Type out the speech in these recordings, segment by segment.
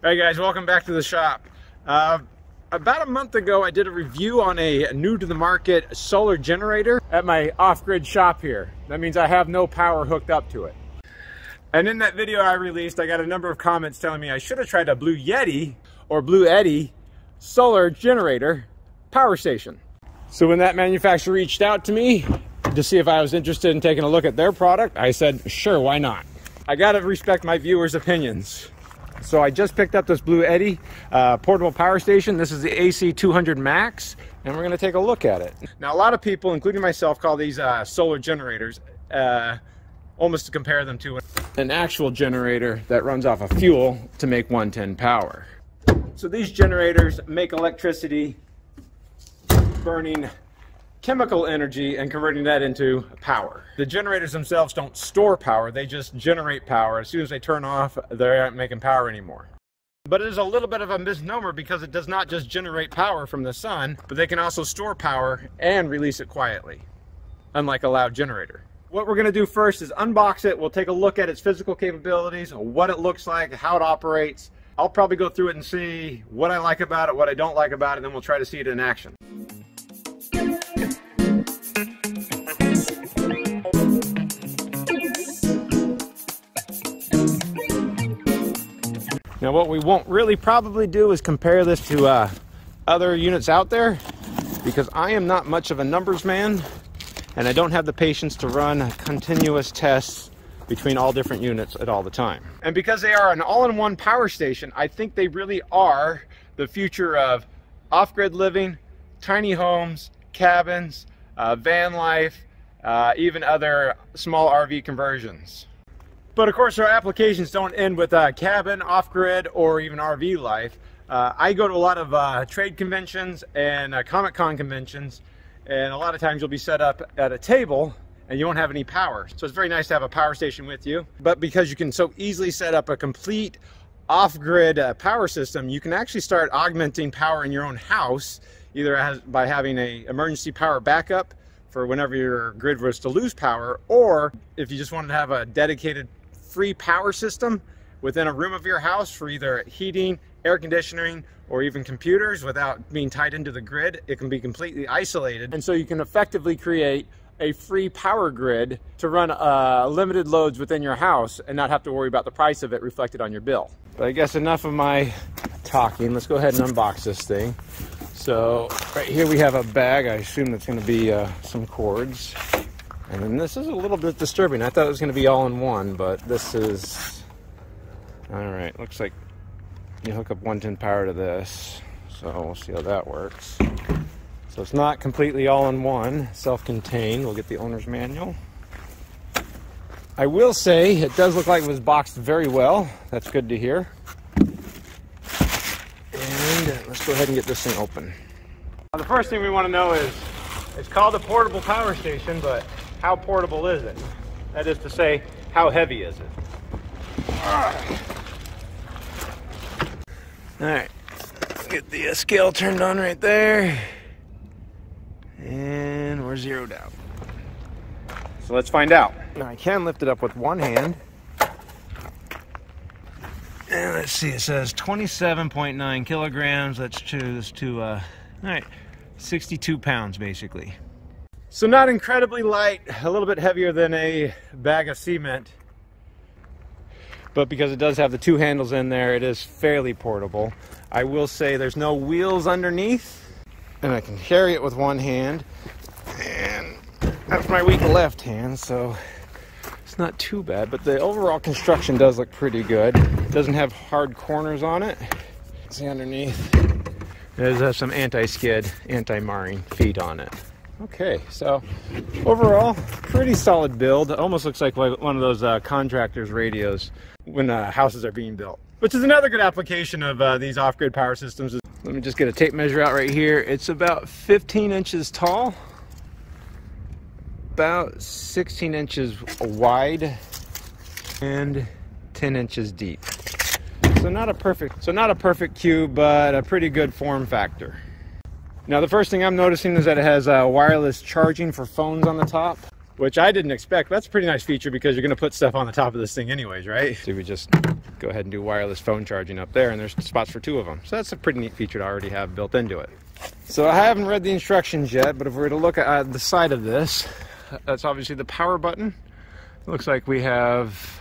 All right, guys, welcome back to the shop. Uh, about a month ago, I did a review on a new to the market solar generator at my off-grid shop here. That means I have no power hooked up to it. And in that video I released, I got a number of comments telling me I should have tried a Blue Yeti or Blue Eddy solar generator power station. So when that manufacturer reached out to me to see if I was interested in taking a look at their product, I said, sure, why not? I gotta respect my viewers' opinions. So I just picked up this Bluetti uh, portable power station. This is the AC200 Max, and we're gonna take a look at it. Now, a lot of people, including myself, call these uh, solar generators, uh, almost to compare them to an actual generator that runs off of fuel to make 110 power. So these generators make electricity burning chemical energy and converting that into power. The generators themselves don't store power, they just generate power. As soon as they turn off, they aren't making power anymore. But it is a little bit of a misnomer because it does not just generate power from the sun, but they can also store power and release it quietly, unlike a loud generator. What we're gonna do first is unbox it. We'll take a look at its physical capabilities, what it looks like, how it operates. I'll probably go through it and see what I like about it, what I don't like about it, and then we'll try to see it in action. Now what we won't really probably do is compare this to uh, other units out there because I am not much of a numbers man and I don't have the patience to run continuous tests between all different units at all the time. And because they are an all-in-one power station, I think they really are the future of off-grid living, tiny homes, cabins, uh, van life, uh, even other small RV conversions. But of course, our applications don't end with uh, cabin, off-grid, or even RV life. Uh, I go to a lot of uh, trade conventions and uh, Comic-Con conventions, and a lot of times you'll be set up at a table and you won't have any power. So it's very nice to have a power station with you. But because you can so easily set up a complete off-grid uh, power system, you can actually start augmenting power in your own house, either by having a emergency power backup for whenever your grid was to lose power, or if you just wanted to have a dedicated free power system within a room of your house for either heating, air conditioning, or even computers without being tied into the grid. It can be completely isolated. And so you can effectively create a free power grid to run uh, limited loads within your house and not have to worry about the price of it reflected on your bill. But I guess enough of my talking. Let's go ahead and unbox this thing. So right here we have a bag. I assume that's going to be uh, some cords. And then this is a little bit disturbing. I thought it was going to be all in one, but this is... Alright, looks like you hook up 110 power to this. So we'll see how that works. So it's not completely all in one, self-contained. We'll get the owner's manual. I will say it does look like it was boxed very well. That's good to hear. And uh, let's go ahead and get this thing open. Now, the first thing we want to know is it's called a portable power station, but how portable is it? That is to say, how heavy is it? All right, let's get the scale turned on right there. And we're zeroed out. So let's find out. Now I can lift it up with one hand. And let's see, it says 27.9 kilograms. Let's choose to, uh, all right, 62 pounds basically. So not incredibly light, a little bit heavier than a bag of cement. But because it does have the two handles in there, it is fairly portable. I will say there's no wheels underneath, and I can carry it with one hand. And that's my weak left hand, so it's not too bad. But the overall construction does look pretty good. It doesn't have hard corners on it. See underneath, there's uh, some anti-skid, anti-marring feet on it. Okay, so overall, pretty solid build. Almost looks like one of those uh, contractors' radios when uh, houses are being built. Which is another good application of uh, these off-grid power systems. Let me just get a tape measure out right here. It's about 15 inches tall, about 16 inches wide, and 10 inches deep. So not a perfect, so not a perfect cube, but a pretty good form factor. Now the first thing I'm noticing is that it has uh, wireless charging for phones on the top, which I didn't expect. That's a pretty nice feature because you're gonna put stuff on the top of this thing anyways, right? So we just go ahead and do wireless phone charging up there and there's spots for two of them. So that's a pretty neat feature to already have built into it. So I haven't read the instructions yet, but if we were to look at the side of this, that's obviously the power button. It looks like we have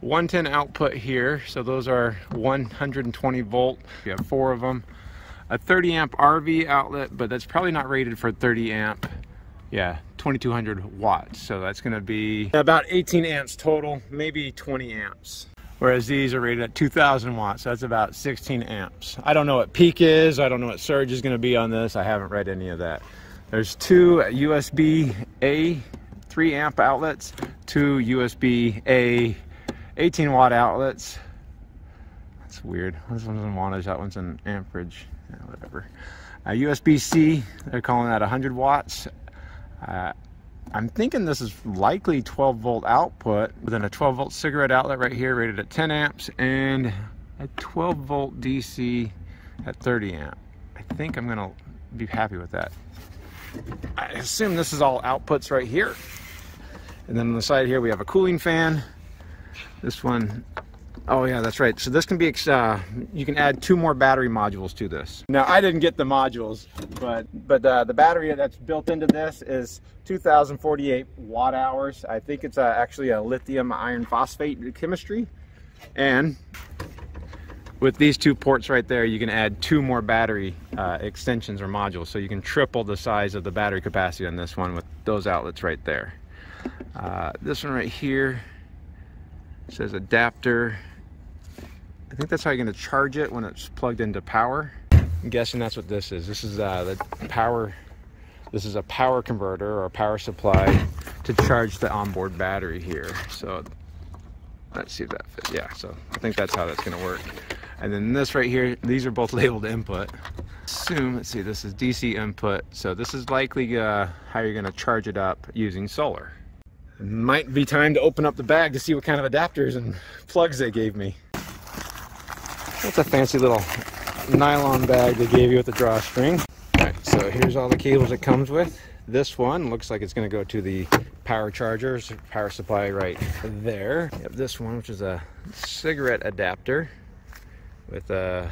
110 output here. So those are 120 volt. We have four of them. A 30 amp RV outlet, but that's probably not rated for 30 amp. Yeah, 2200 watts. So that's gonna be about 18 amps total, maybe 20 amps whereas these are rated at 2000 watts so that's about 16 amps i don't know what peak is i don't know what surge is going to be on this i haven't read any of that there's two usb a 3 amp outlets two usb a 18 watt outlets weird this one's in wattage that one's in amperage yeah, whatever uh, usb-c they're calling that 100 watts uh, I'm thinking this is likely 12 volt output within a 12 volt cigarette outlet right here rated at 10 amps and a 12 volt DC at 30 amp. I think I'm gonna be happy with that. I assume this is all outputs right here. And then on the side here we have a cooling fan. This one Oh yeah, that's right. So this can be, uh, you can add two more battery modules to this. Now I didn't get the modules, but but uh, the battery that's built into this is 2048 watt hours. I think it's uh, actually a lithium iron phosphate chemistry. And with these two ports right there, you can add two more battery uh, extensions or modules. So you can triple the size of the battery capacity on this one with those outlets right there. Uh, this one right here says adapter I think that's how you're to charge it when it's plugged into power. I'm guessing that's what this is. This is uh, the power. This is a power converter or a power supply to charge the onboard battery here. So let's see if that fits. Yeah, so I think that's how that's to work. And then this right here, these are both labeled input. Assume, let's see, this is DC input. So this is likely uh, how you're to charge it up using solar. Might be time to open up the bag to see what kind of adapters and plugs they gave me. That's a fancy little nylon bag they gave you with the drawstring. Alright, so here's all the cables it comes with. This one looks like it's going to go to the power chargers, power supply right there. This one, which is a cigarette adapter with a,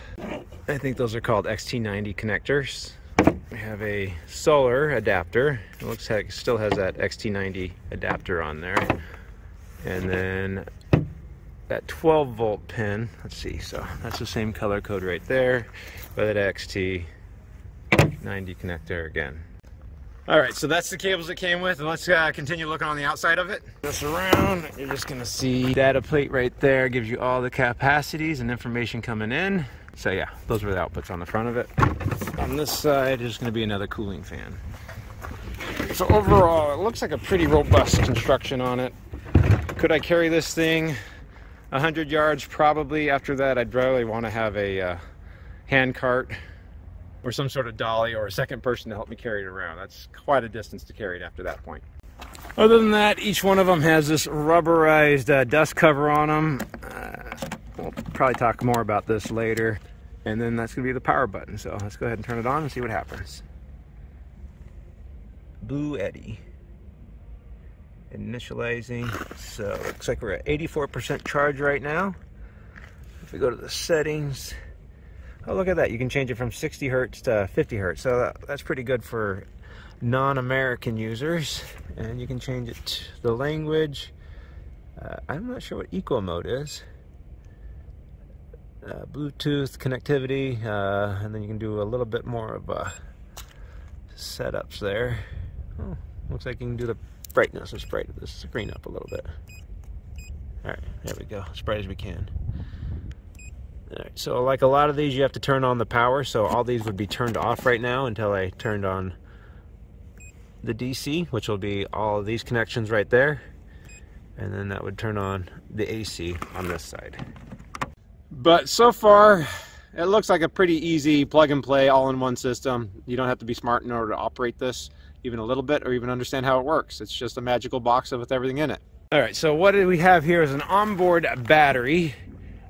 I think those are called XT90 connectors. We have a solar adapter. It looks like it still has that XT90 adapter on there. And then that 12 volt pin. Let's see, so that's the same color code right there, but that XT 90 connector again. All right, so that's the cables it came with, and let's uh, continue looking on the outside of it. This around, you're just gonna see data plate right there, gives you all the capacities and information coming in. So yeah, those were the outputs on the front of it. On this side, there's gonna be another cooling fan. So overall, it looks like a pretty robust construction on it. Could I carry this thing 100 yards probably. After that, I'd probably want to have a uh, hand cart or some sort of dolly or a second person to help me carry it around. That's quite a distance to carry it after that point. Other than that, each one of them has this rubberized uh, dust cover on them. Uh, we'll probably talk more about this later. And then that's going to be the power button. So let's go ahead and turn it on and see what happens. Bluetti initializing. So looks like we're at 84% charge right now. If we go to the settings, oh look at that, you can change it from 60 hertz to 50 hertz. So that, that's pretty good for non-American users. And you can change it to the language. Uh, I'm not sure what eco mode is. Uh, Bluetooth connectivity, uh, and then you can do a little bit more of uh, setups there. Oh, looks like you can do the brightness. Let's brighten this screen up a little bit. All right, there we go, as bright as we can. All right, so like a lot of these, you have to turn on the power. So all these would be turned off right now until I turned on the DC, which will be all of these connections right there. And then that would turn on the AC on this side. But so far, it looks like a pretty easy plug and play all-in-one system. You don't have to be smart in order to operate this even a little bit or even understand how it works. It's just a magical box with everything in it. All right, so what do we have here is an onboard battery.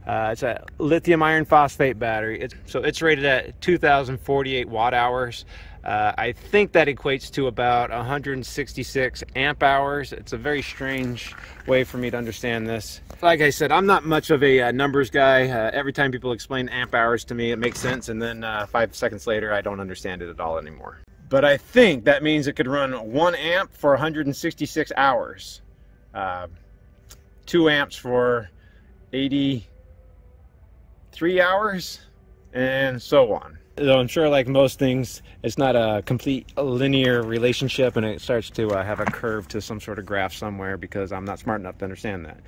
Uh, it's a lithium iron phosphate battery. It's, so it's rated at 2048 watt hours. Uh, I think that equates to about 166 amp hours. It's a very strange way for me to understand this. Like I said, I'm not much of a uh, numbers guy. Uh, every time people explain amp hours to me, it makes sense, and then uh, five seconds later, I don't understand it at all anymore. But I think that means it could run one amp for 166 hours, uh, two amps for 83 hours, and so on. Though I'm sure, like most things, it's not a complete linear relationship and it starts to uh, have a curve to some sort of graph somewhere because I'm not smart enough to understand that.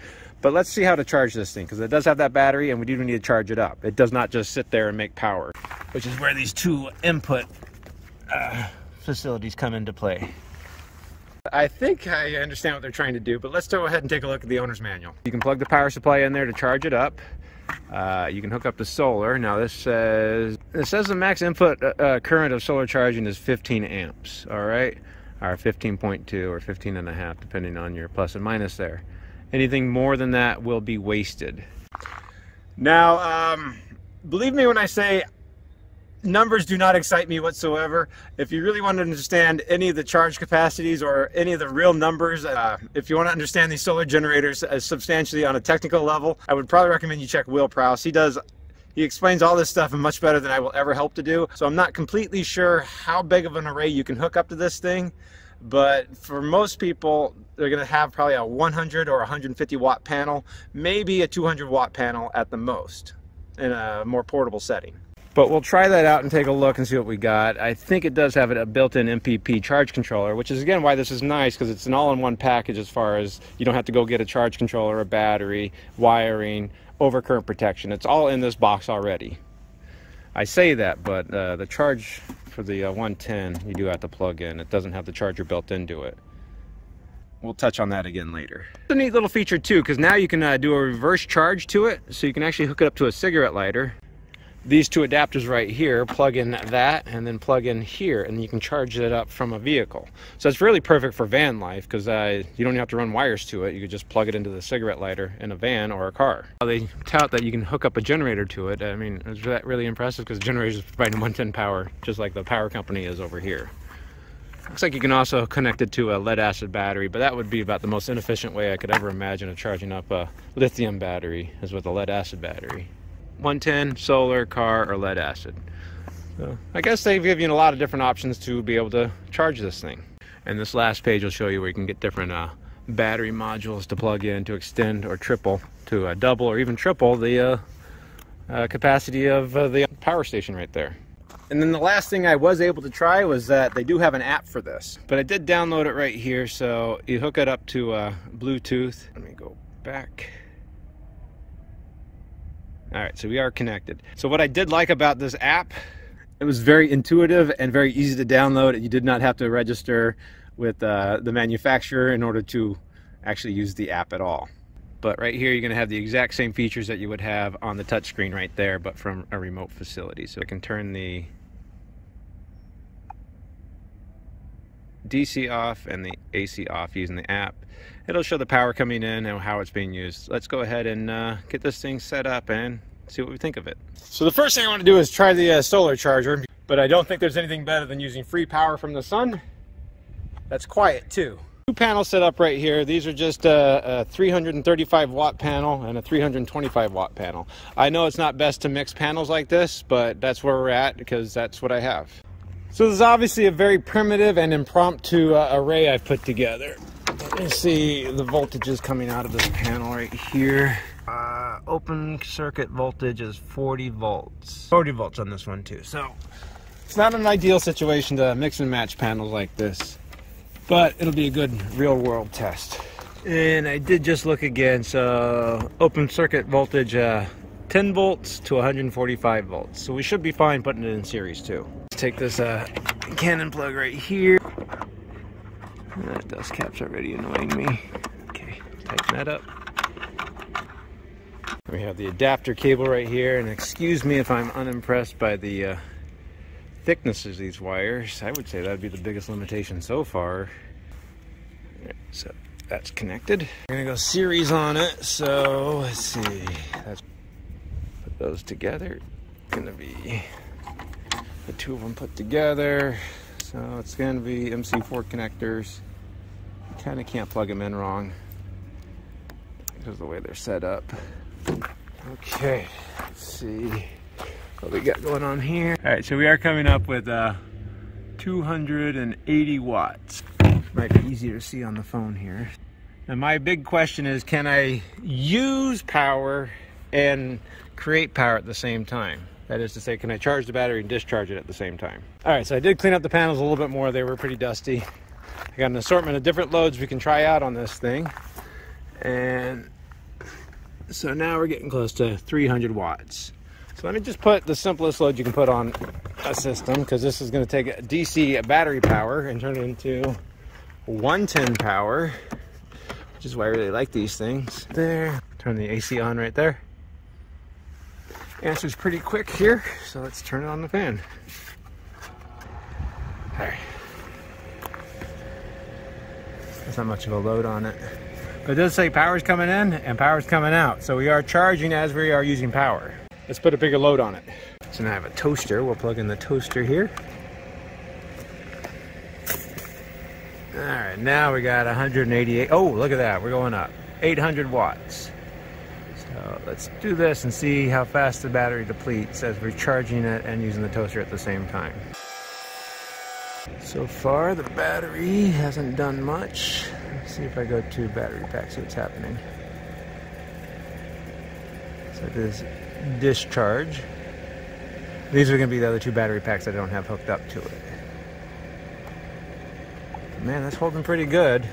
But let's see how to charge this thing because it does have that battery and we do need to charge it up. It does not just sit there and make power, which is where these two input uh, facilities come into play. I think I understand what they're trying to do, but let's go ahead and take a look at the owner's manual. You can plug the power supply in there to charge it up. Uh, you can hook up the solar. Now this says it says the max input uh, uh current of solar charging is 15 amps. All right, or 15.2 or 15 and a half, depending on your plus and minus there. Anything more than that will be wasted. Now, um, believe me when I say numbers do not excite me whatsoever. If you really want to understand any of the charge capacities or any of the real numbers, uh, if you want to understand these solar generators substantially on a technical level, I would probably recommend you check Will Prowse. He does he explains all this stuff much better than I will ever help to do. So I'm not completely sure how big of an array you can hook up to this thing. But for most people, they're going to have probably a 100 or 150 watt panel, maybe a 200 watt panel at the most in a more portable setting. But we'll try that out and take a look and see what we got. I think it does have a built-in MPP charge controller, which is again why this is nice because it's an all-in-one package as far as you don't have to go get a charge controller, a battery, wiring, overcurrent protection. It's all in this box already. I say that, but uh, the charge for the uh, 110 you do have to plug in. It doesn't have the charger built into it. We'll touch on that again later. It's a neat little feature too, because now you can uh, do a reverse charge to it, so you can actually hook it up to a cigarette lighter these two adapters right here plug in that and then plug in here and you can charge it up from a vehicle. So it's really perfect for van life because uh, you don't have to run wires to it. You could just plug it into the cigarette lighter in a van or a car. They tout that you can hook up a generator to it. I mean is that really impressive? Because generators providing 110 power just like the power company is over here. Looks like you can also connect it to a lead acid battery, but that would be about the most inefficient way I could ever imagine of charging up a lithium battery is with a lead acid battery. 110, solar, car, or lead acid. So I guess they've given you a lot of different options to be able to charge this thing. And this last page will show you where you can get different uh, battery modules to plug in to extend or triple to uh, double or even triple the uh, uh capacity of uh, the power station right there. And then the last thing I was able to try was that they do have an app for this. But I did download it right here, so you hook it up to uh, Bluetooth. Let me go back. All right, so we are connected. So what I did like about this app, it was very intuitive and very easy to download. You did not have to register with uh, the manufacturer in order to actually use the app at all. But right here, you're gonna have the exact same features that you would have on the touchscreen right there, but from a remote facility. So I can turn the DC off and the AC off using the app. It'll show the power coming in and how it's being used. Let's go ahead and uh, get this thing set up and see what we think of it. So the first thing I want to do is try the uh, solar charger, but I don't think there's anything better than using free power from the sun. That's quiet too. Two panels set up right here. These are just a, a 335 watt panel and a 325 watt panel. I know it's not best to mix panels like this, but that's where we're at because that's what I have. So this is obviously a very primitive and impromptu uh, array I've put together. Let me see the voltages coming out of this panel right here. Uh, open circuit voltage is 40 volts. 40 volts on this one too. So it's not an ideal situation to mix and match panels like this, but it'll be a good real world test. And I did just look again, so open circuit voltage uh, 10 volts to 145 volts. So we should be fine putting it in series too Let's take this uh, Canon plug right here. That dust cap's already annoying me. Okay, tighten that up. We have the adapter cable right here, and excuse me if I'm unimpressed by the uh, thickness of these wires. I would say that would be the biggest limitation so far. So that's connected. We're gonna go series on it, so let's see. Put those together. Gonna be the two of them put together. So it's going to be MC4 connectors. Kind of can't plug them in wrong because of the way they're set up. Okay, let's see what we got going on here. All right, so we are coming up with uh, 280 watts. Might be easier to see on the phone here. And my big question is, can I use power and create power at the same time? That is to say, can I charge the battery and discharge it at the same time? All right, so I did clean up the panels a little bit more. They were pretty dusty. I got an assortment of different loads we can try out on this thing. And so now we're getting close to 300 watts. So let me just put the simplest load you can put on a system because this is going to take a DC battery power and turn it into 110 power, which is why I really like these things. There, turn the AC on right there. Answer's pretty quick here, so let's turn it on the fan. All right. There's not much of a load on it. But it does say power's coming in and power's coming out. So we are charging as we are using power. Let's put a bigger load on it. So now I have a toaster. We'll plug in the toaster here. All right, now we got 188. Oh, look at that. We're going up. 800 watts. So let's do this and see how fast the battery depletes as we're charging it and using the toaster at the same time. So far, the battery hasn't done much. Let's see if I go to battery pack, see what's happening. So this discharge. These are going to be the other two battery packs I don't have hooked up to it. Man, that's holding pretty good.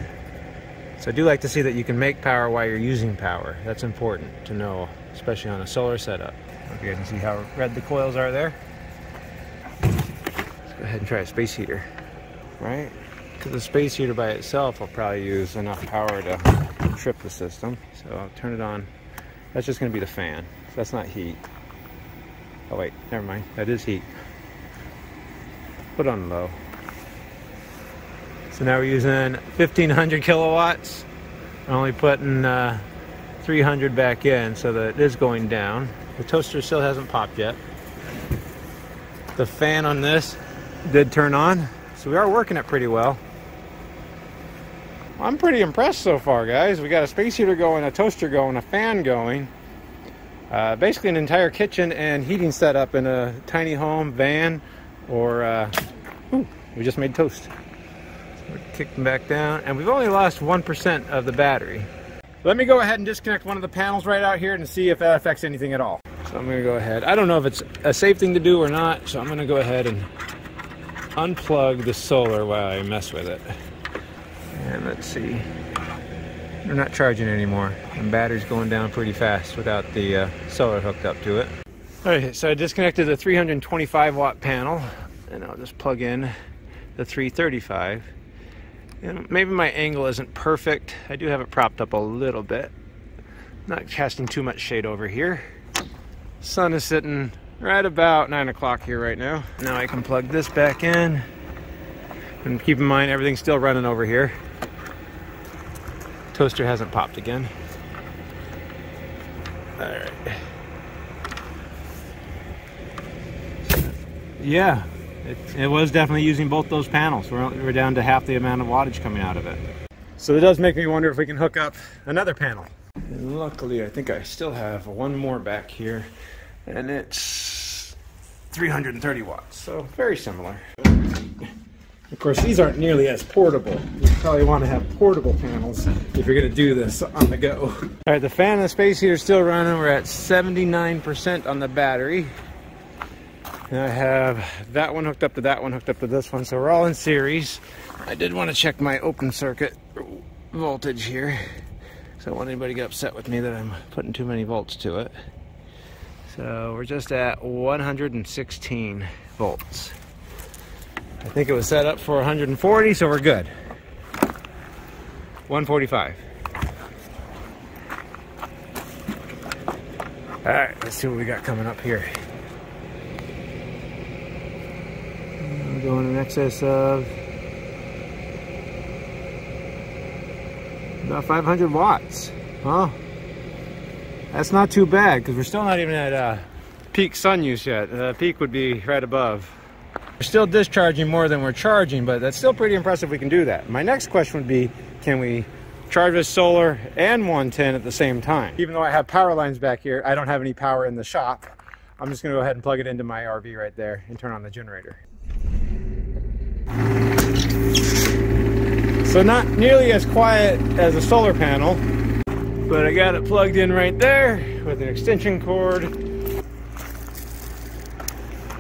So I do like to see that you can make power while you're using power. That's important to know, especially on a solar setup. Okay, you can see how red the coils are there. Let's go ahead and try a space heater, right? Because the space heater by itself will probably use enough power to trip the system. So I'll turn it on. That's just going to be the fan. That's not heat. Oh wait, never mind. That is heat. Put on low. So now we're using 1500 kilowatts. I'm only putting uh, 300 back in so that it is going down. The toaster still hasn't popped yet. The fan on this did turn on, so we are working it pretty well. I'm pretty impressed so far, guys. We got a space heater going, a toaster going, a fan going. Uh, basically an entire kitchen and heating setup in a tiny home, van, or uh, ooh, we just made toast. So we're back down, and we've only lost 1% of the battery. Let me go ahead and disconnect one of the panels right out here and see if that affects anything at all. So I'm gonna go ahead. I don't know if it's a safe thing to do or not, so I'm gonna go ahead and unplug the solar while I mess with it. And let's see. They're not charging anymore. And battery's going down pretty fast without the uh, solar hooked up to it. Alright, so I disconnected the 325 watt panel and I'll just plug in the 335. Maybe my angle isn't perfect. I do have it propped up a little bit. Not casting too much shade over here. Sun is sitting right about 9 o'clock here right now. Now I can plug this back in. And keep in mind everything's still running over here. Toaster hasn't popped again. All right. Yeah, it, it, was definitely using both those panels. We're, we're down to half the amount of wattage coming out of it. So it does make me wonder if we can hook up another panel. And luckily, I think I still have one more back here, and it's 330 watts, so very similar. Of course, these aren't nearly as portable. You probably want to have portable panels if you're going to do this on the go. All right, the fan and the space heater is still running. We're at 79% on the battery. And I have that one hooked up to that one hooked up to this one, so we're all in series. I did want to check my open circuit voltage here. So I don't want anybody to get upset with me that I'm putting too many volts to it. So we're just at 116 volts. I think it was set up for 140, so we're good. 145. All right, let's see what we got coming up here. I'm going in excess of about 500 watts. Huh? That's not too bad because we're still not even at uh, peak sun use yet. Uh, peak would be right above. We're still discharging more than we're charging, but that's still pretty impressive we can do that. My next question would be, can we charge this solar and 110 at the same time? Even though I have power lines back here, I don't have any power in the shop. I'm just gonna go ahead and plug it into my RV right there and turn on the generator. So not nearly as quiet as a solar panel, but I got it plugged in right there with an extension cord.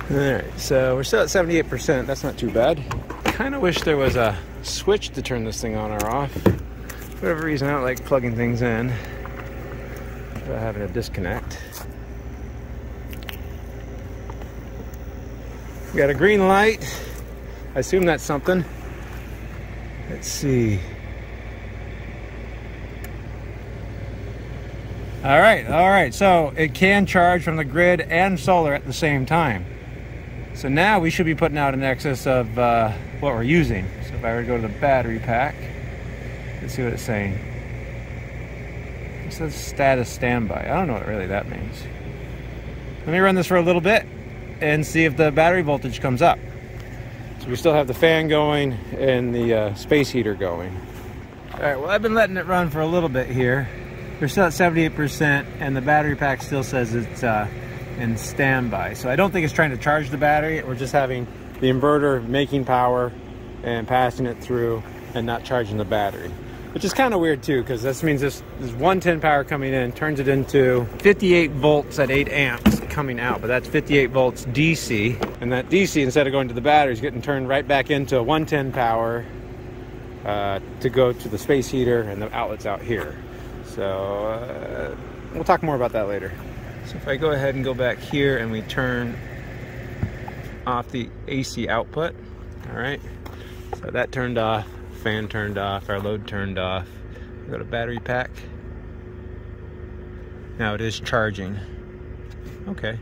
All right, so we're still at 78%. That's not too bad. Kind of wish there was a switch to turn this thing on or off. For whatever reason, I don't like plugging things in without having a disconnect. We got a green light. I assume that's something. Let's see. All right, all right. So it can charge from the grid and solar at the same time. So now we should be putting out an excess of uh, what we're using. So if I were to go to the battery pack, let's see what it's saying. It says status standby. I don't know what really that means. Let me run this for a little bit and see if the battery voltage comes up. We still have the fan going and the uh, space heater going. All right, well, I've been letting it run for a little bit here. We're still at 78% and the battery pack still says it's uh, in standby. So I don't think it's trying to charge the battery. We're just having the inverter making power and passing it through and not charging the battery. Which is kind of weird too, because this means this, this 110 power coming in turns it into 58 volts at 8 amps coming out, but that's 58 volts DC. And that DC, instead of going to the battery, is getting turned right back into 110 power uh, to go to the space heater and the outlets out here. So uh, we'll talk more about that later. So if I go ahead and go back here and we turn off the AC output, all right, so that turned off fan turned off, our load turned off. Got a battery pack. Now it is charging. Okay.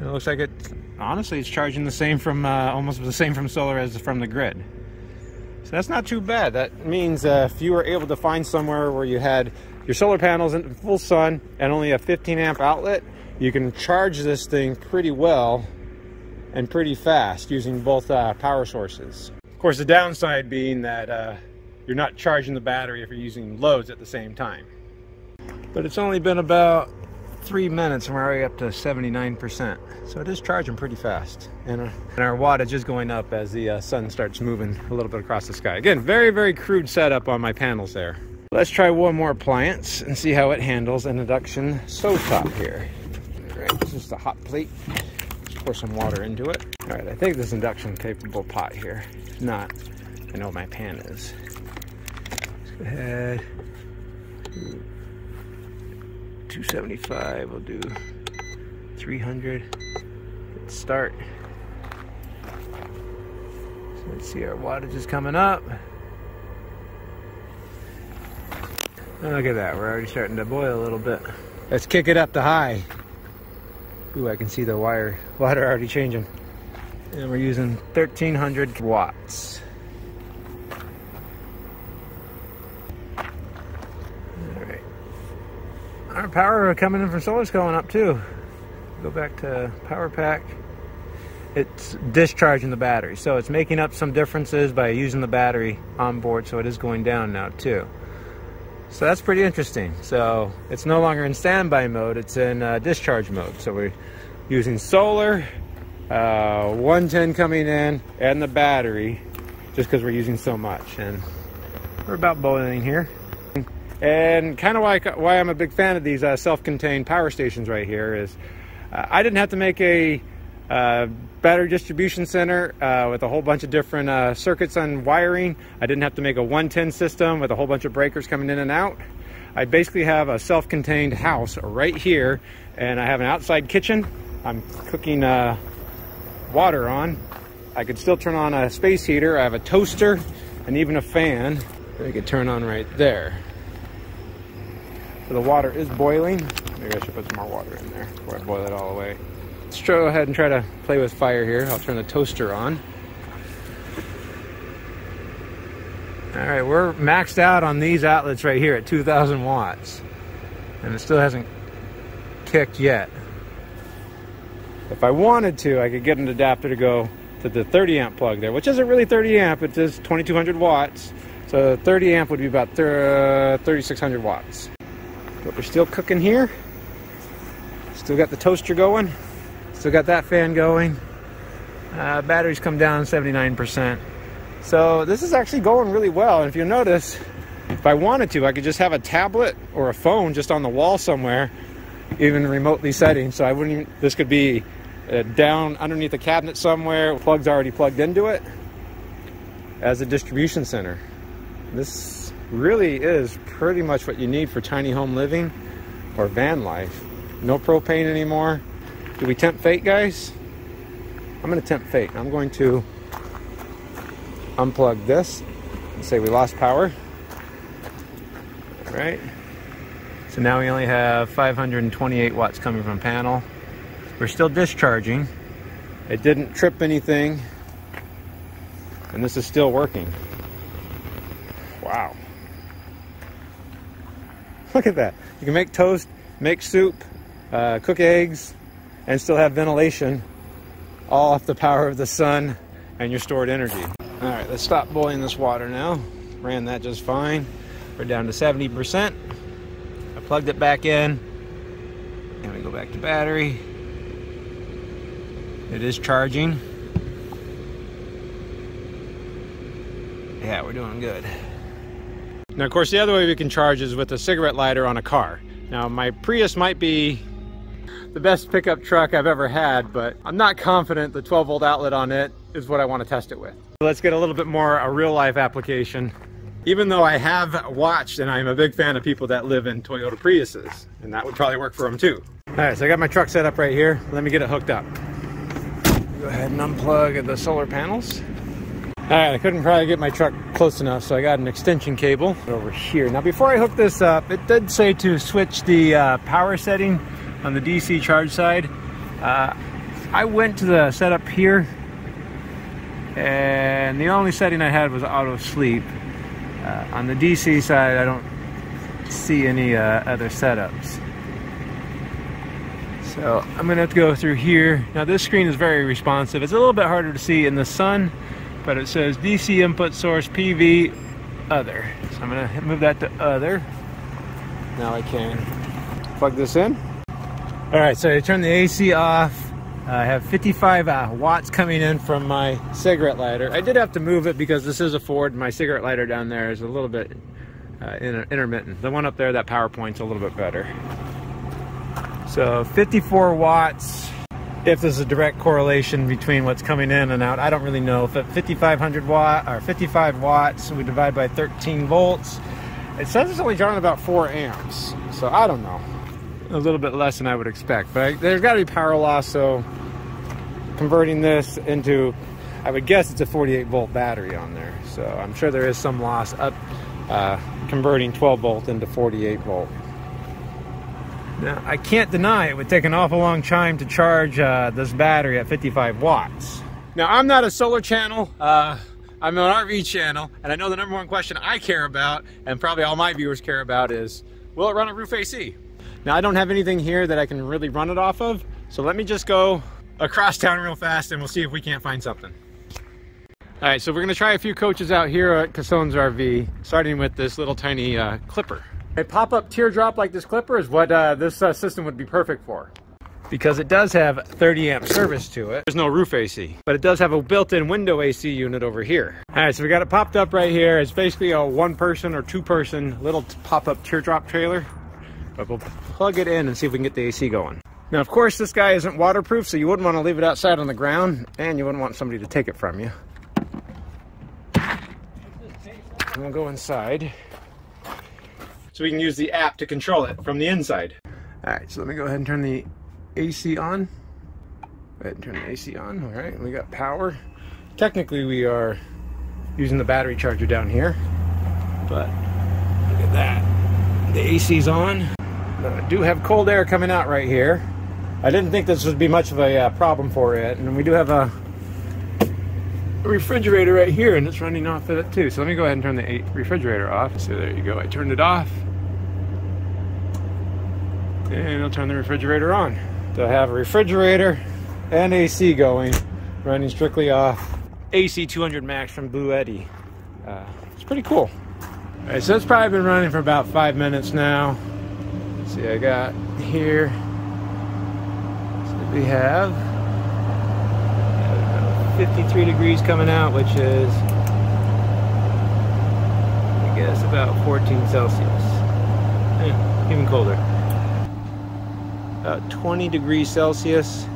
It looks like it, honestly, it's charging the same from, uh, almost the same from solar as from the grid. So that's not too bad. That means uh, if you were able to find somewhere where you had your solar panels in full sun and only a 15 amp outlet, you can charge this thing pretty well and pretty fast using both uh, power sources Of course, the downside being that uh, you're not charging the battery if you're using loads at the same time. But it's only been about three minutes and we're already up to 79%. So it is charging pretty fast. And, uh, and our wattage is going up as the uh, sun starts moving a little bit across the sky. Again, very, very crude setup on my panels there. Let's try one more appliance and see how it handles an induction stove top here. All right, this is the hot plate. Let's pour some water into it. All right, I think this induction capable pot here not, I know my pan is. Let's go ahead. 275, we'll do 300. Let's start. So let's see, our wattage is coming up. Oh, look at that, we're already starting to boil a little bit. Let's kick it up to high. Ooh, I can see the wire, water already changing and we're using 1300 watts. Alright. Our power coming in from solar's going up too. Go back to power pack. It's discharging the battery. So it's making up some differences by using the battery on board so it is going down now too. So that's pretty interesting. So it's no longer in standby mode, it's in uh, discharge mode. So we're using solar uh, 110 coming in and the battery just because we're using so much and we're about boiling here and kind of why, why I'm a big fan of these uh, self-contained power stations right here is uh, I didn't have to make a uh, battery distribution center uh, with a whole bunch of different uh, circuits and wiring. I didn't have to make a 110 system with a whole bunch of breakers coming in and out. I basically have a self-contained house right here and I have an outside kitchen. I'm cooking uh, water on. I could still turn on a space heater. I have a toaster and even a fan that I could turn on right there. So the water is boiling. Maybe I should put some more water in there before I boil it all away. Let's go ahead and try to play with fire here. I'll turn the toaster on. All right, we're maxed out on these outlets right here at 2,000 watts. And it still hasn't kicked yet. If I wanted to, I could get an adapter to go to the 30 amp plug there, which isn't really 30 amp, it is 2200 watts. So 30 amp would be about 3600 uh, watts. But we're still cooking here. Still got the toaster going. Still got that fan going. Uh, batteries come down 79%. So this is actually going really well. And if you notice, if I wanted to, I could just have a tablet or a phone just on the wall somewhere, even remotely setting. So I wouldn't even, this could be uh, down underneath the cabinet somewhere, plugs already plugged into it as a distribution center. This really is pretty much what you need for tiny home living or van life. No propane anymore. Do we tempt fate, guys? I'm going to tempt fate. I'm going to unplug this and say we lost power. All right. So now we only have 528 watts coming from panel. We're still discharging. It didn't trip anything. And this is still working. Wow. Look at that. You can make toast, make soup, uh, cook eggs, and still have ventilation all off the power of the sun and your stored energy. All right, let's stop boiling this water now. Ran that just fine. We're down to 70%. I plugged it back in. And we go back to battery. It is charging. Yeah, we're doing good. Now, of course, the other way we can charge is with a cigarette lighter on a car. Now, my Prius might be the best pickup truck I've ever had, but I'm not confident the 12 volt outlet on it is what I want to test it with. Let's get a little bit more a real life application. Even though I have watched and I'm a big fan of people that live in Toyota Priuses, and that would probably work for them too. All right, so I got my truck set up right here. Let me get it hooked up. Go ahead and unplug the solar panels. All right, I couldn't probably get my truck close enough, so I got an extension cable over here. Now, before I hook this up, it did say to switch the uh, power setting on the DC charge side. Uh, I went to the setup here, and the only setting I had was auto sleep. Uh, on the DC side, I don't see any uh, other setups. So I'm gonna have to go through here. Now this screen is very responsive. It's a little bit harder to see in the sun, but it says DC input source PV other. So I'm gonna move that to other. Now I can plug this in. All right, so I turn the AC off. I have 55 uh, watts coming in from my cigarette lighter. I did have to move it because this is a Ford. My cigarette lighter down there is a little bit uh, intermittent. The one up there, that power point's a little bit better. So 54 watts, if there's a direct correlation between what's coming in and out, I don't really know. If at 5500 watt or 55 watts, we divide by 13 volts, it says it's only drawing about four amps. So I don't know. A little bit less than I would expect, but I, there's got to be power loss. So converting this into, I would guess it's a 48 volt battery on there. So I'm sure there is some loss up uh, converting 12 volt into 48 volt. Now, I can't deny it would take an awful long time to charge uh, this battery at 55 watts. Now, I'm not a solar channel. Uh, I'm an RV channel, and I know the number one question I care about, and probably all my viewers care about, is will it run a roof AC? Now, I don't have anything here that I can really run it off of, so let me just go across town real fast, and we'll see if we can't find something. All right, so we're gonna try a few coaches out here at Casone's RV, starting with this little tiny uh, clipper. A pop-up teardrop like this clipper is what uh, this uh, system would be perfect for because it does have 30 amp service to it. There's no roof AC, but it does have a built-in window AC unit over here. All right, so we got it popped up right here. It's basically a one person or two person little pop-up teardrop trailer, but we'll plug it in and see if we can get the AC going. Now, of course, this guy isn't waterproof, so you wouldn't want to leave it outside on the ground and you wouldn't want somebody to take it from you. And we'll go inside so we can use the app to control it from the inside. All right, so let me go ahead and turn the AC on. Go ahead and turn the AC on. All right, we got power. Technically, we are using the battery charger down here, but look at that. The AC's on. I do have cold air coming out right here. I didn't think this would be much of a uh, problem for it, and we do have a refrigerator right here and it's running off of it too. So let me go ahead and turn the refrigerator off. So there you go, I turned it off. And I'll turn the refrigerator on. So I have a refrigerator and AC going, running strictly off AC 200 max from Bluetti. Uh, it's pretty cool. All right, so it's probably been running for about five minutes now. Let's see, I got here. So we have 53 degrees coming out, which is, I guess, about 14 Celsius. Yeah, even colder. About 20 degrees Celsius.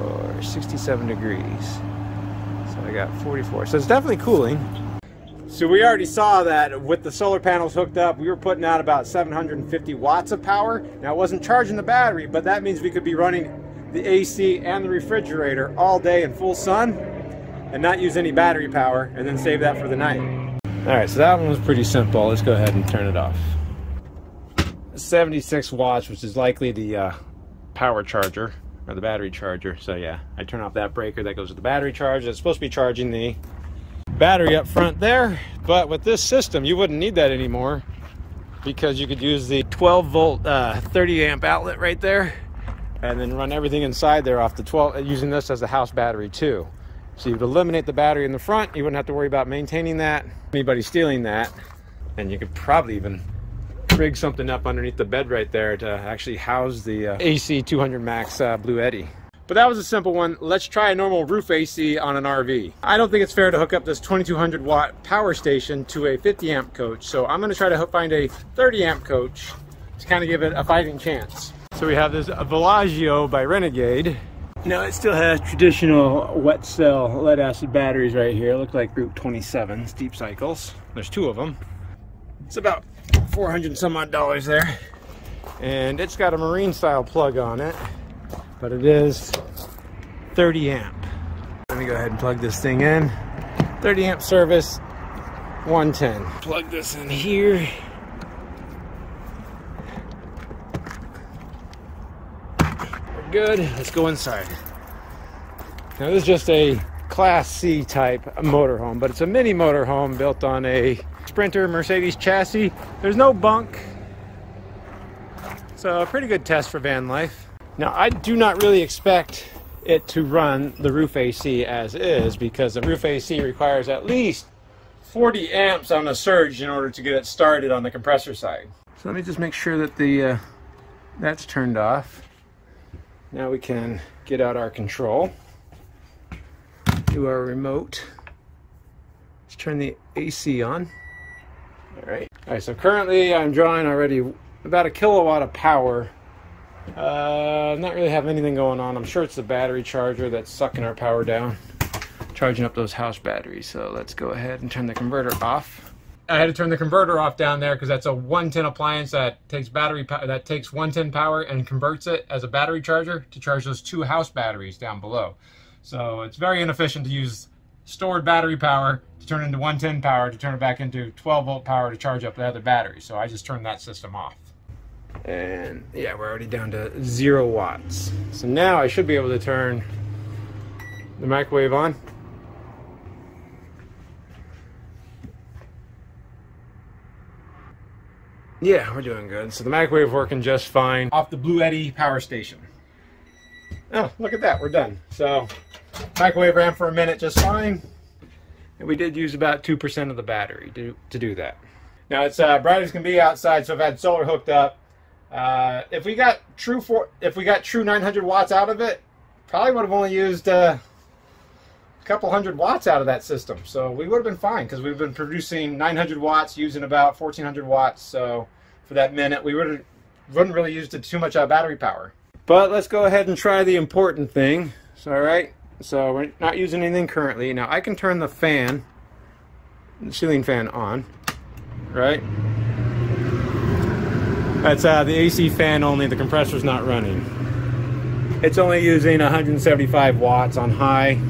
Or 67 degrees. So I got 44. So it's definitely cooling. So we already saw that with the solar panels hooked up, we were putting out about 750 watts of power. Now it wasn't charging the battery, but that means we could be running the AC and the refrigerator all day in full sun and not use any battery power and then save that for the night. All right, so that one was pretty simple. Let's go ahead and turn it off. 76 watts, which is likely the uh, power charger or the battery charger. So yeah, I turn off that breaker that goes with the battery charger. It's supposed to be charging the battery up front there, but with this system, you wouldn't need that anymore because you could use the 12 volt uh, 30 amp outlet right there and then run everything inside there off the 12 using this as a house battery too so you'd eliminate the battery in the front you wouldn't have to worry about maintaining that anybody stealing that and you could probably even rig something up underneath the bed right there to actually house the uh, AC 200 Max uh, Eddy. But that was a simple one. Let's try a normal roof AC on an RV. I don't think it's fair to hook up this 2200 watt power station to a 50 amp coach. So I'm gonna try to find a 30 amp coach to kind of give it a fighting chance. So we have this Villagio by Renegade. Now it still has traditional wet cell lead acid batteries right here. Look like Group 27 deep cycles. There's two of them. It's about 400 some odd dollars there. And it's got a marine style plug on it, but it is 30 amp. Let me go ahead and plug this thing in. 30 amp service, 110. Plug this in here. We're good. Let's go inside. Now this is just a Class C type motorhome, but it's a mini motorhome built on a Sprinter Mercedes chassis. There's no bunk. So a pretty good test for van life. Now I do not really expect it to run the roof AC as is because the roof AC requires at least 40 amps on the surge in order to get it started on the compressor side. So let me just make sure that the uh, that's turned off. Now we can get out our control, do our remote. Let's turn the AC on. All right. All right, so currently I'm drawing already about a kilowatt of power. Uh, not really have anything going on. I'm sure it's the battery charger that's sucking our power down, charging up those house batteries. So let's go ahead and turn the converter off. I had to turn the converter off down there because that's a 110 appliance that takes battery that takes 110 power and converts it as a battery charger to charge those two house batteries down below. So it's very inefficient to use stored battery power to turn into 110 power to turn it back into 12 volt power to charge up the other battery. So I just turned that system off. And yeah, we're already down to zero watts. So now I should be able to turn the microwave on. Yeah, we're doing good. So the microwave working just fine off the Bluetti power station. Oh, look at that, we're done. So microwave ran for a minute just fine. And we did use about 2% of the battery to, to do that. Now it's uh, bright as can be outside, so I've had solar hooked up. Uh, if we got true for if we got true 900 watts out of it, probably would have only used uh, a couple hundred watts out of that system. So we would have been fine because we've been producing 900 watts using about 1400 watts. So for that minute. We wouldn't, wouldn't really use too much uh, battery power. But let's go ahead and try the important thing. So, all right, so we're not using anything currently. Now I can turn the fan, the ceiling fan on, right? That's uh, the AC fan only, the compressor's not running. It's only using 175 watts on high.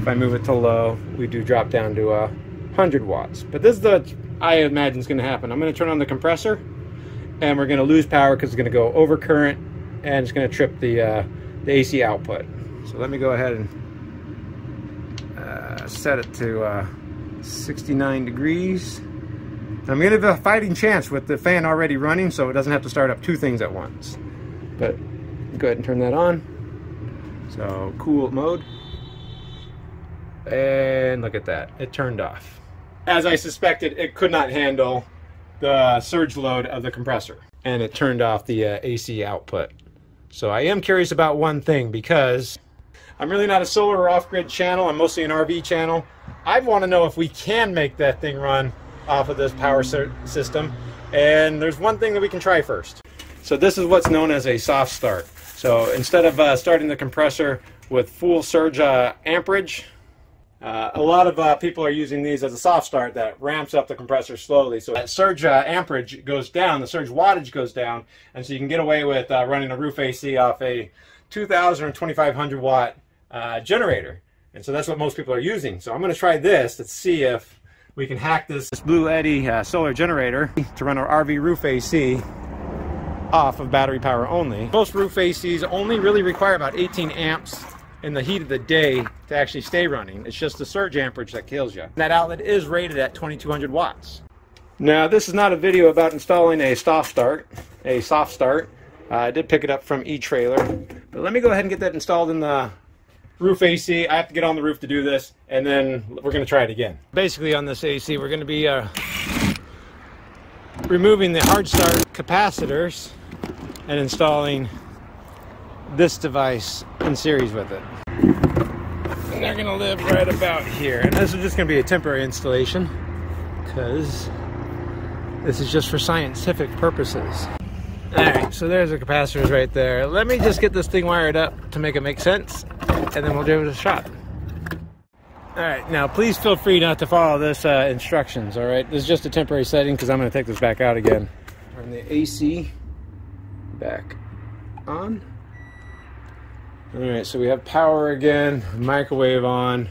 If I move it to low, we do drop down to uh, 100 watts. But this is the I imagine is going to happen. I'm going to turn on the compressor, and we're going to lose power because it's going to go over current, and it's going to trip the, uh, the AC output. So let me go ahead and uh, set it to uh, 69 degrees. I'm gonna have a fighting chance with the fan already running so it doesn't have to start up two things at once. But go ahead and turn that on. So cool mode. And look at that, it turned off. As I suspected, it could not handle the surge load of the compressor. And it turned off the uh, AC output. So I am curious about one thing because I'm really not a solar or off-grid channel. I'm mostly an RV channel. I want to know if we can make that thing run off of this power system. And there's one thing that we can try first. So this is what's known as a soft start. So instead of uh, starting the compressor with full surge uh, amperage, uh, a lot of uh, people are using these as a soft start that ramps up the compressor slowly. So that surge uh, amperage goes down, the surge wattage goes down, and so you can get away with uh, running a roof AC off a 2,000 or 2,500 watt uh, generator. And so that's what most people are using. So I'm going to try this to see if we can hack this, this Bluetti uh, solar generator to run our RV roof AC off of battery power only. Most roof ACs only really require about 18 amps in the heat of the day to actually stay running. It's just the surge amperage that kills you. That outlet is rated at 2200 watts. Now this is not a video about installing a soft start, a soft start. Uh, I did pick it up from eTrailer, but let me go ahead and get that installed in the roof AC. I have to get on the roof to do this, and then we're going to try it again. Basically on this AC, we're going to be uh, removing the hard start capacitors and installing this device in series with it. And they're gonna live right about here. And this is just gonna be a temporary installation because this is just for scientific purposes. All right, so there's the capacitors right there. Let me just get this thing wired up to make it make sense, and then we'll give it a shot. All right, now please feel free not to follow this uh, instructions, all right? This is just a temporary setting because I'm gonna take this back out again. Turn the AC back on. All right, so we have power again, microwave on.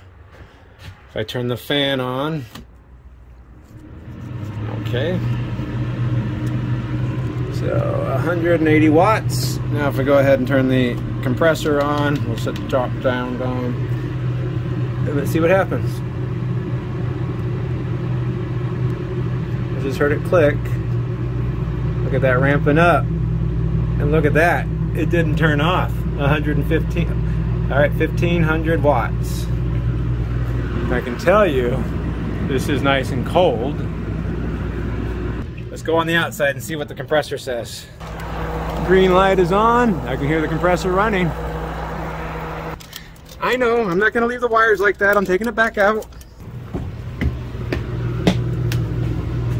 If I turn the fan on, okay. So 180 watts. Now if I go ahead and turn the compressor on, we'll set the drop down down. And let's see what happens. I just heard it click. Look at that ramping up. And look at that, it didn't turn off. 115, all right, 1500 watts. I can tell you, this is nice and cold. Let's go on the outside and see what the compressor says. Green light is on. I can hear the compressor running. I know, I'm not gonna leave the wires like that. I'm taking it back out.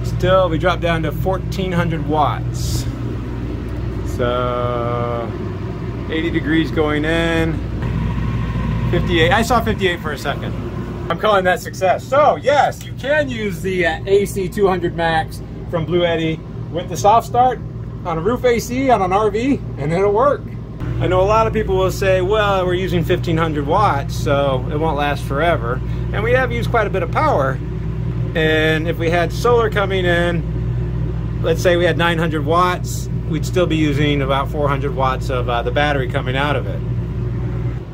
Still, we dropped down to 1400 watts. So, 80 degrees going in. 58. I saw 58 for a second. I'm calling that success. So yes, you can use the uh, AC200 Max from Bluetti with the soft start on a roof AC on an RV and it'll work. I know a lot of people will say, well, we're using 1500 watts, so it won't last forever. And we have used quite a bit of power. And if we had solar coming in, let's say we had 900 watts, we'd still be using about 400 watts of uh, the battery coming out of it.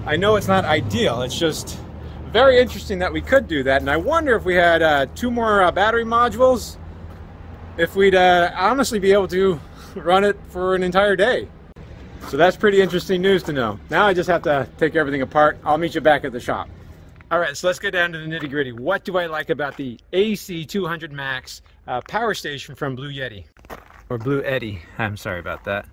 I know it's not ideal, it's just very interesting that we could do that. And I wonder if we had uh, two more uh, battery modules, if we'd uh, honestly be able to run it for an entire day. So that's pretty interesting news to know. Now I just have to take everything apart. I'll meet you back at the shop. All right, so let's get down to the nitty gritty. What do I like about the AC200 Max uh, power station from Blue Yeti? or Bluetti. I'm sorry about that.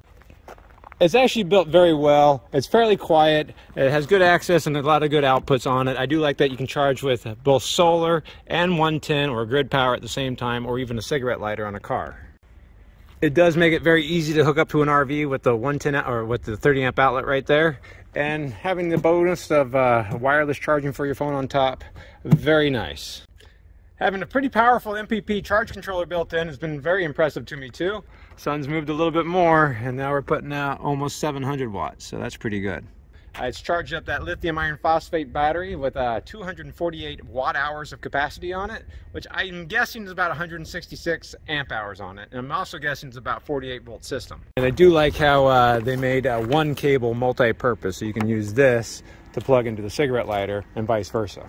It's actually built very well. It's fairly quiet. It has good access and a lot of good outputs on it. I do like that you can charge with both solar and 110 or grid power at the same time or even a cigarette lighter on a car. It does make it very easy to hook up to an RV with the 110 or with the 30 amp outlet right there and having the bonus of uh, wireless charging for your phone on top. Very nice. Having a pretty powerful MPP charge controller built in has been very impressive to me too. Sun's moved a little bit more and now we're putting out almost 700 watts, so that's pretty good. Uh, it's charged up that lithium iron phosphate battery with uh, 248 watt hours of capacity on it, which I'm guessing is about 166 amp hours on it. And I'm also guessing it's about 48 volt system. And I do like how uh, they made a one cable multi-purpose, so you can use this to plug into the cigarette lighter and vice versa.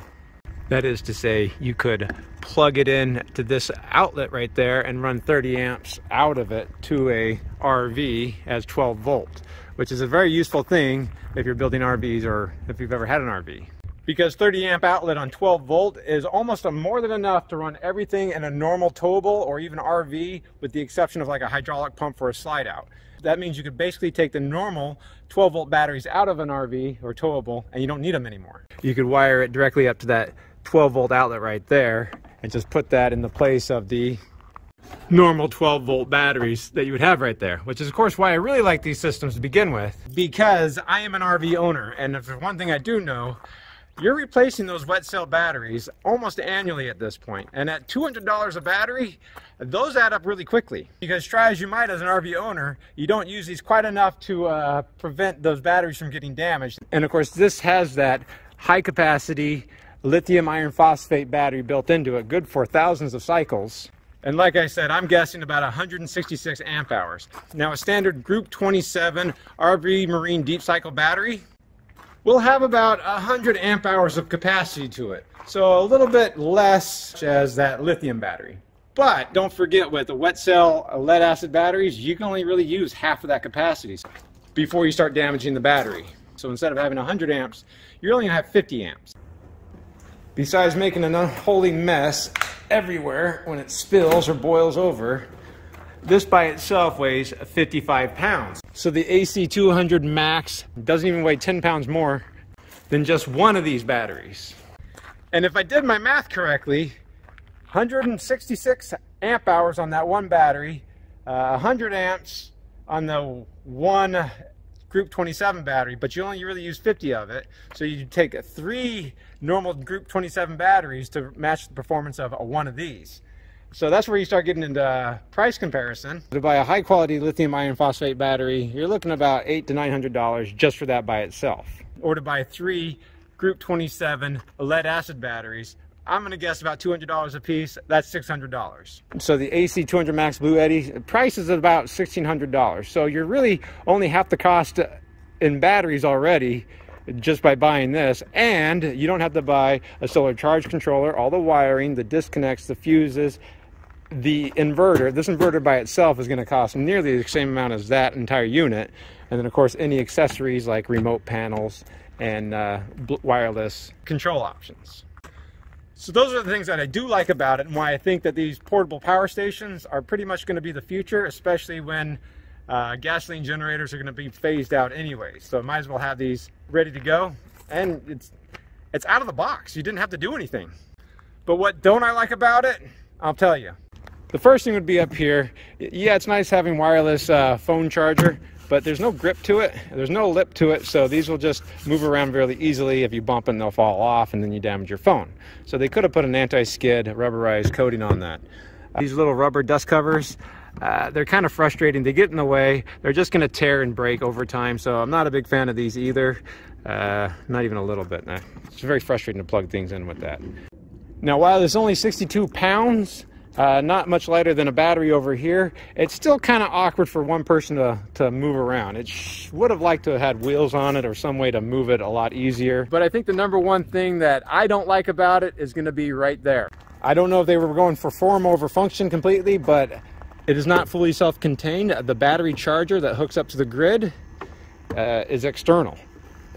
That is to say, you could plug it in to this outlet right there and run 30 amps out of it to a RV as 12 volt, which is a very useful thing if you're building RVs or if you've ever had an RV. Because 30 amp outlet on 12 volt is almost more than enough to run everything in a normal towable or even RV with the exception of like a hydraulic pump for a slide out. That means you could basically take the normal 12 volt batteries out of an RV or towable and you don't need them anymore. You could wire it directly up to that 12 volt outlet right there and just put that in the place of the normal 12 volt batteries that you would have right there, which is of course why I really like these systems to begin with because I am an RV owner and if there's one thing I do know, you're replacing those wet cell batteries almost annually at this point. And at $200 a battery, those add up really quickly. Because try as you might as an RV owner, you don't use these quite enough to uh, prevent those batteries from getting damaged. And of course, this has that high capacity lithium iron phosphate battery built into it, good for thousands of cycles. And like I said, I'm guessing about 166 amp hours. Now a standard Group 27 RV Marine deep cycle battery will have about 100 amp hours of capacity to it. So a little bit less as that lithium battery. But don't forget with the wet cell lead acid batteries, you can only really use half of that capacity before you start damaging the battery. So instead of having 100 amps, you're only gonna have 50 amps. Besides making an unholy mess everywhere when it spills or boils over, this by itself weighs 55 pounds. So the AC200 Max doesn't even weigh 10 pounds more than just one of these batteries. And if I did my math correctly, 166 amp hours on that one battery, uh, 100 amps on the one Group 27 battery, but you only really use 50 of it. So you take a three normal Group 27 batteries to match the performance of one of these. So that's where you start getting into uh, price comparison. To buy a high quality lithium iron phosphate battery, you're looking about eight to nine hundred dollars just for that by itself. Or to buy three Group 27 lead acid batteries, I'm gonna guess about $200 a piece. That's $600. So the AC200 Max Bluetti price is about $1,600. So you're really only half the cost in batteries already just by buying this and you don't have to buy a solar charge controller all the wiring the disconnects the fuses the inverter. This inverter by itself is going to cost nearly the same amount as that entire unit. And then of course any accessories like remote panels and uh, wireless control options. So those are the things that I do like about it and why I think that these portable power stations are pretty much going to be the future, especially when uh, gasoline generators are going to be phased out anyway. So might as well have these ready to go. And it's, it's out of the box. You didn't have to do anything. But what don't I like about it? I'll tell you. The first thing would be up here. Yeah, it's nice having wireless uh, phone charger, but there's no grip to it. There's no lip to it, so these will just move around fairly easily. If you bump them, they'll fall off, and then you damage your phone. So they could have put an anti-skid rubberized coating on that. Uh, these little rubber dust covers, uh, they're kind of frustrating. They get in the way. They're just going to tear and break over time, so I'm not a big fan of these either. Uh, not even a little bit. Nah. It's very frustrating to plug things in with that. Now, while it's only 62 pounds, uh, not much lighter than a battery over here. It's still kind of awkward for one person to, to move around. It would have liked to have had wheels on it or some way to move it a lot easier. But I think the number one thing that I don't like about it is going to be right there. I don't know if they were going for form over function completely, but it is not fully self-contained. The battery charger that hooks up to the grid uh, is external.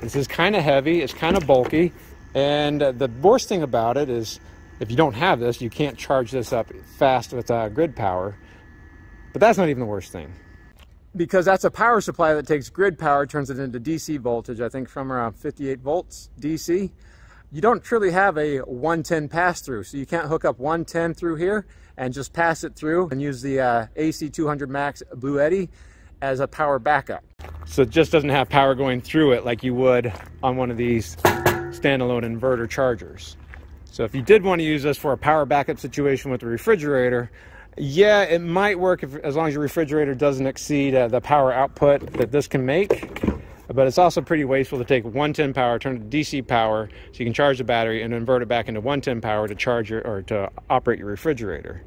This is kind of heavy, it's kind of bulky, and the worst thing about it is if you don't have this, you can't charge this up fast with uh, grid power. But that's not even the worst thing. Because that's a power supply that takes grid power, turns it into DC voltage, I think from around 58 volts DC. You don't truly have a 110 pass through, so you can't hook up 110 through here and just pass it through and use the uh, AC200 Max Bluetti as a power backup. So it just doesn't have power going through it like you would on one of these standalone inverter chargers. So if you did want to use this for a power backup situation with the refrigerator, yeah, it might work if, as long as your refrigerator doesn't exceed uh, the power output that this can make. But it's also pretty wasteful to take 110 power, turn it to DC power, so you can charge the battery and invert it back into 110 power to charge your or to operate your refrigerator.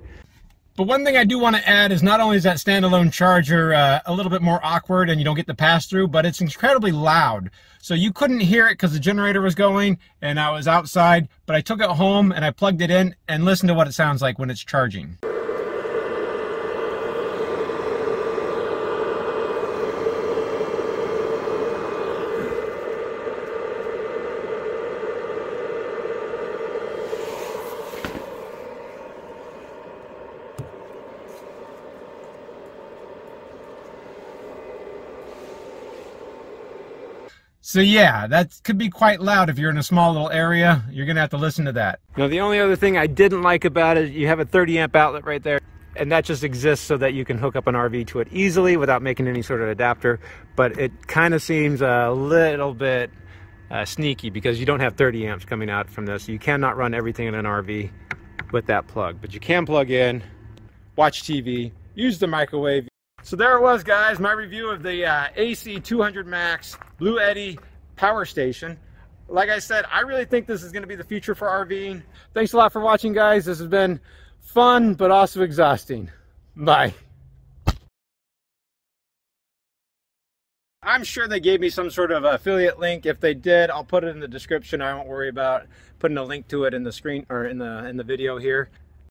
But one thing I do want to add is not only is that standalone charger uh, a little bit more awkward and you don't get the pass through, but it's incredibly loud. So you couldn't hear it because the generator was going and I was outside, but I took it home and I plugged it in and listened to what it sounds like when it's charging. So yeah, that could be quite loud if you're in a small little area. You're gonna have to listen to that. Now the only other thing I didn't like about it, you have a 30 amp outlet right there and that just exists so that you can hook up an RV to it easily without making any sort of adapter. But it kind of seems a little bit uh, sneaky because you don't have 30 amps coming out from this. You cannot run everything in an RV with that plug, but you can plug in, watch TV, use the microwave, so there it was, guys, my review of the uh, AC200 Max Bluetti Power Station. Like I said, I really think this is going to be the future for RVing. Thanks a lot for watching, guys. This has been fun, but also exhausting. Bye. I'm sure they gave me some sort of affiliate link. If they did, I'll put it in the description. I won't worry about putting a link to it in the screen or in the in the video here.